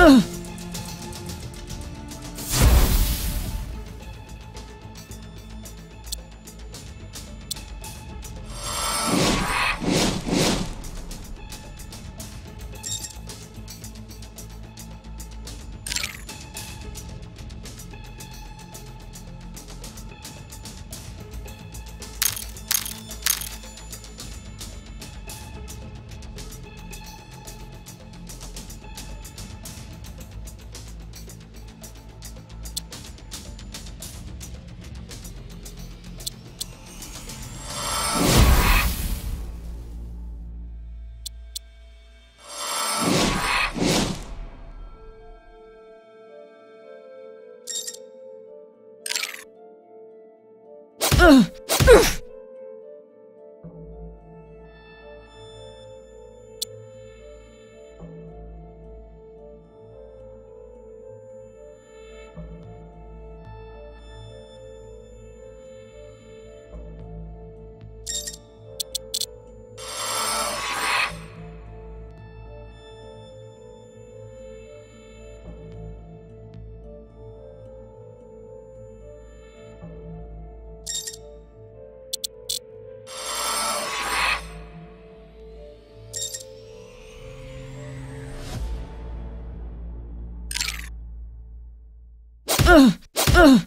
Ugh. Ugh! You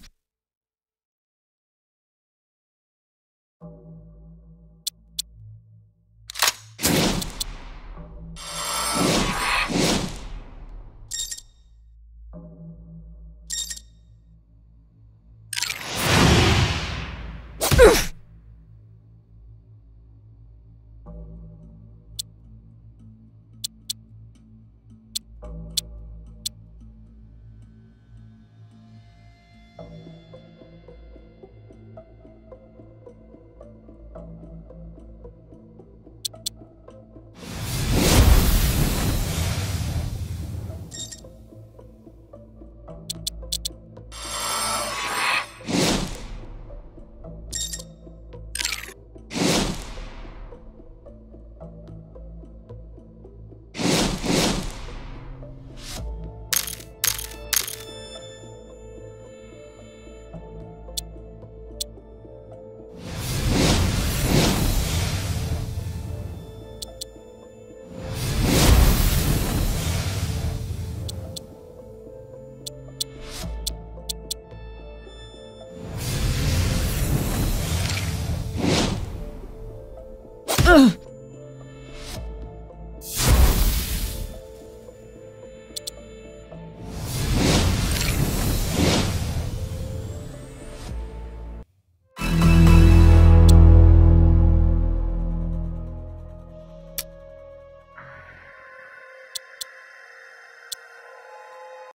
Ugh.